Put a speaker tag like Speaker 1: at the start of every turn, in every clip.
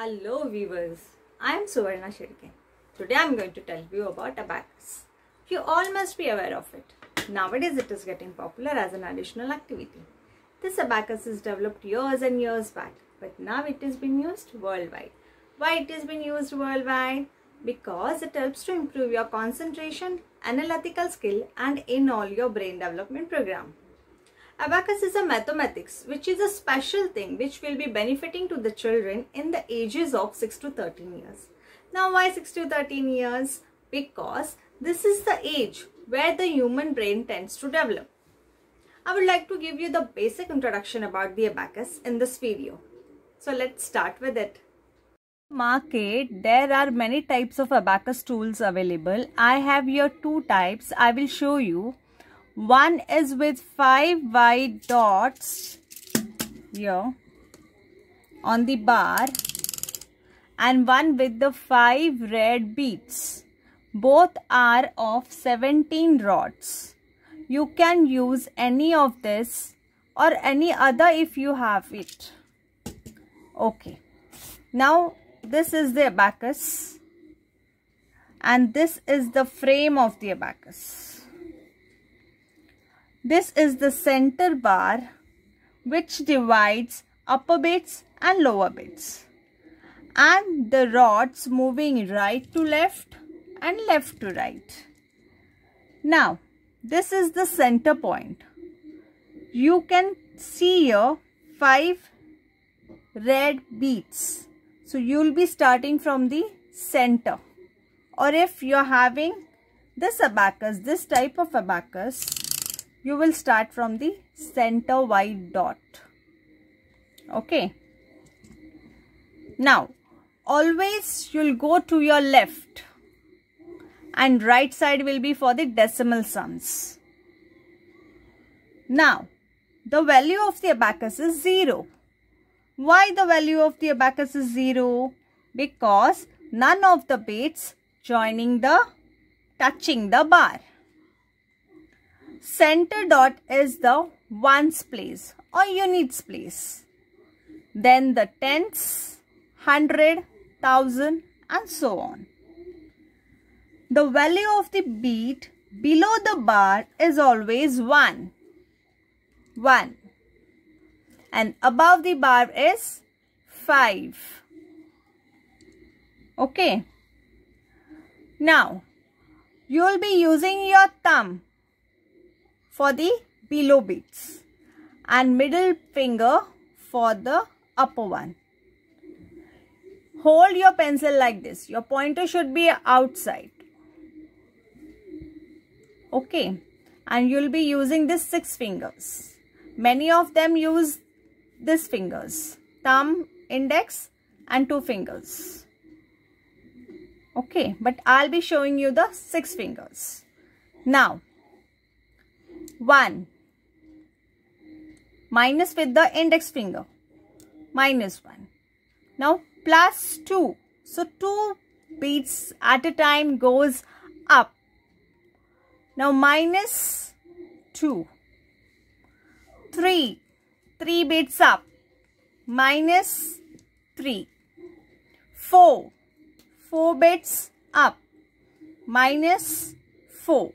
Speaker 1: Hello viewers, I am Suvarna Shirke. Today I am going to tell you about abacus. You all must be aware of it. Nowadays it is getting popular as an additional activity. This abacus is developed years and years back but now it is being used worldwide. Why it is being used worldwide? Because it helps to improve your concentration, analytical skill and in all your brain development program. Abacus is a mathematics which is a special thing which will be benefiting to the children in the ages of 6 to 13 years. Now why 6 to 13 years? Because this is the age where the human brain tends to develop. I would like to give you the basic introduction about the abacus in this video. So let's start with it. Market, there are many types of abacus tools available. I have here two types. I will show you. One is with five white dots here on the bar and one with the five red beads. Both are of 17 rods. You can use any of this or any other if you have it. Okay. Now this is the abacus and this is the frame of the abacus. This is the center bar which divides upper bits and lower bits and the rods moving right to left and left to right. Now this is the center point. You can see here five red beads. So you will be starting from the center or if you are having this abacus, this type of abacus, you will start from the center white dot. Okay. Now, always you'll go to your left and right side will be for the decimal sums. Now, the value of the abacus is 0. Why the value of the abacus is 0? Because none of the bits joining the touching the bar. Center dot is the ones place or units place. Then the tenths, hundred, thousand and so on. The value of the beat below the bar is always 1. 1. And above the bar is 5. Okay. Now, you will be using your thumb for the below beats and middle finger for the upper one. Hold your pencil like this. Your pointer should be outside. Okay. And you'll be using this six fingers. Many of them use this fingers. Thumb, index and two fingers. Okay. But I'll be showing you the six fingers. Now, 1 minus with the index finger. Minus 1 now plus 2 so 2 beats at a time goes up. Now minus 2 3 3 beats up. Minus 3 4 4 bits up. Minus 4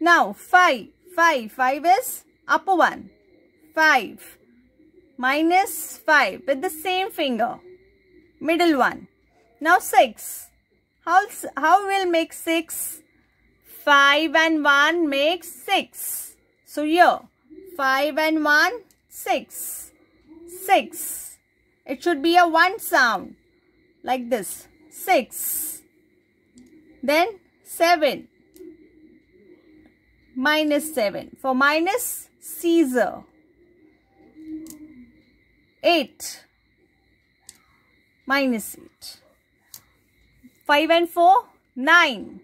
Speaker 1: now 5 5. 5 is upper one. 5 minus 5 with the same finger. Middle one. Now 6. How, how will make 6? 5 and 1 makes 6. So here 5 and 1 6. 6. It should be a 1 sound like this. 6. Then 7 minus 7. For minus, Caesar. 8 minus 8. 5 and 4, 9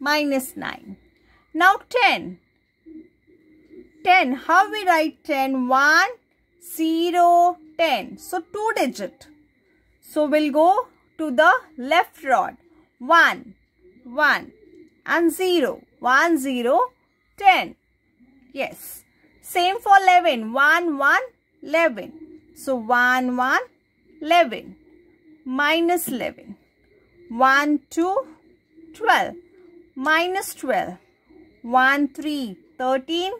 Speaker 1: minus 9. Now 10. 10. How we write 10? 1, 0, 10. So 2 digit. So we'll go to the left rod. 1, 1 and 0. 1, 0, 10. Yes. Same for 11. 1, 1, 11. So 1, 1, 11 minus 11. 1, 2, 12 minus 12. 1, 3, 13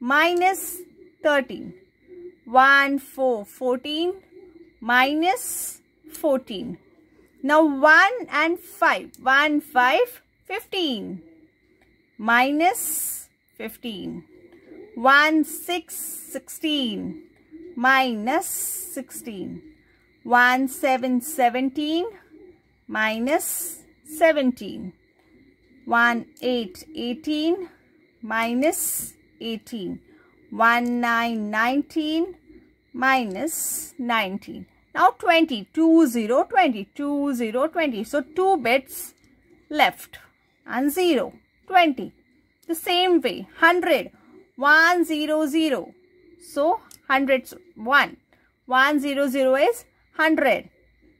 Speaker 1: minus 13. 1, 4, 14 minus 14. Now 1 and 5. 1, 5, 15 minus 15. 1, 6, 16 minus 16. 1, 7, 17 minus 17. 1, 8, 18 minus 18. 1, 9, 19 minus 19. Now 20, 2, 0, 20, 2, 0, 20. So 2 bits left and 0, 20. The same way, 100, 1, 0, 0. So 100, 1. 1, 0, 0 is 100.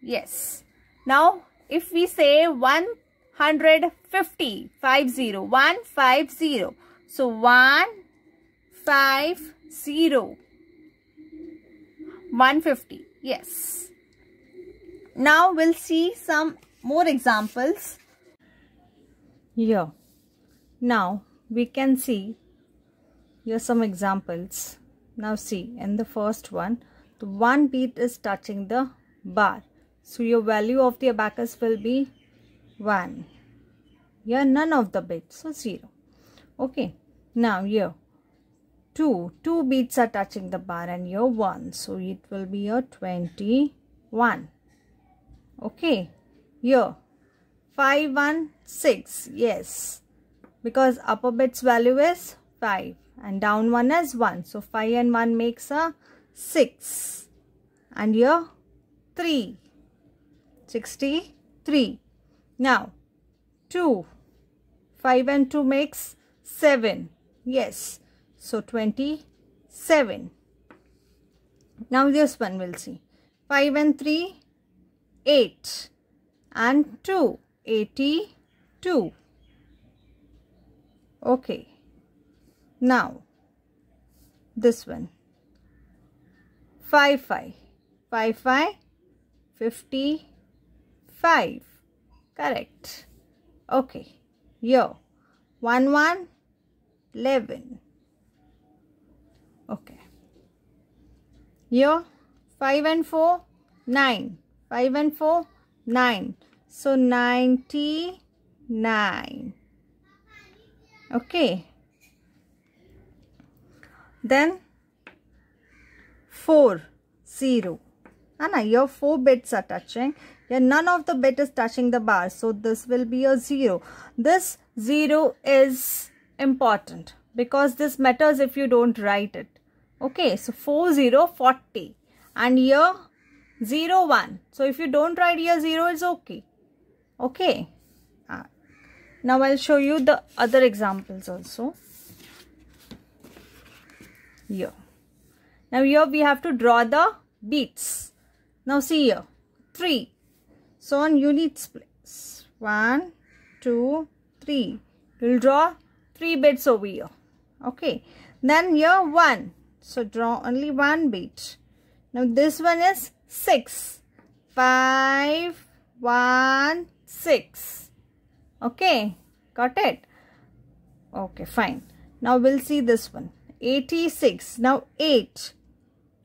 Speaker 1: Yes. Now if we say 150, 5, 0, 1, 5, 0. So 1, 5, 0. 150. Yes. Now we'll see some more examples. Here. Now we can see here some examples. Now see in the first one the one beat is touching the bar. So your value of the abacus will be 1. Here none of the bits so 0. Okay. Now here 2. 2 beats are touching the bar and here 1. So it will be a 21. Okay. Here 5, 1, 6. Yes. Because upper bits value is 5 and down one is 1. So 5 and 1 makes a 6. And here 3. 63. Now 2. 5 and 2 makes 7. Yes. So 27. Now this one we'll see. 5 and 3, 8. And 2, 82. Okay. Now, this one. 5, 5. 5, 5, 55. Correct. Okay. Here. 1, 1, 11. Okay. Here 5 and 4, 9. 5 and 4, 9. So 99. Okay. Then 4, 0. And your 4 bits are touching. Yeah, none of the bit is touching the bar. So this will be a 0. This 0 is important because this matters if you don't write it. Okay, so 4, 0, 40. And here 0, 1. So if you don't write here 0, is okay. Okay. Uh, now I'll show you the other examples also. Here. Now here we have to draw the beats. Now see here. 3. So on units place. 1, 2, 3. We'll draw 3 bits over here. Okay. Then here 1. So draw only one beat. Now this one is 6. 5, 1, 6. Okay. Got it? Okay, fine. Now we'll see this one. 86. Now 8,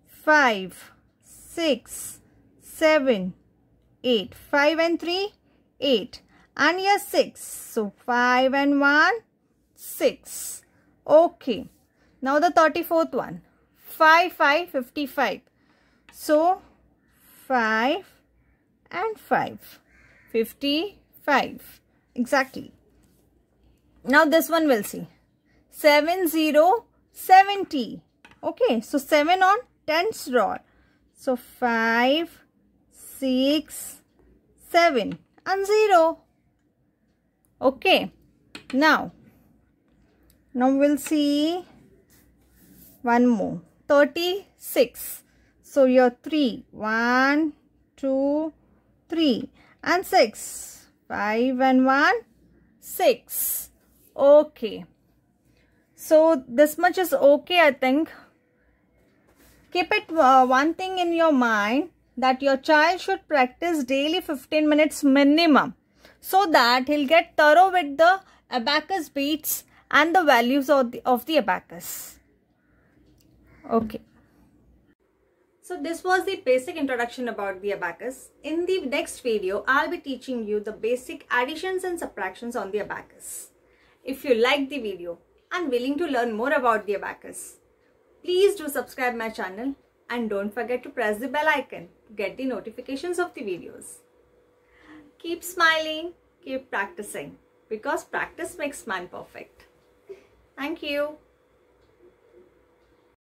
Speaker 1: 5, 6, 7, 8. 5 and 3, 8. And here 6. So 5 and 1, 6. Okay. Now the 34th one. 5, 5, 55. So, 5 and 5. 55. Exactly. Now this one we'll see. 7, 0, 70. Okay. So, 7 on 10's rod. So, 5, 6, 7 and 0. Okay. Now, now we'll see one more. 36. So your 3. 1, 2, 3 and 6. 5 and 1, 6. Okay. So this much is okay I think. Keep it uh, one thing in your mind that your child should practice daily 15 minutes minimum so that he'll get thorough with the abacus beats and the values of the, of the abacus. Okay. So this was the basic introduction about the abacus. In the next video, I'll be teaching you the basic additions and subtractions on the abacus. If you like the video and willing to learn more about the abacus, please do subscribe my channel and don't forget to press the bell icon to get the notifications of the videos. Keep smiling, keep practicing because practice makes man perfect. Thank you.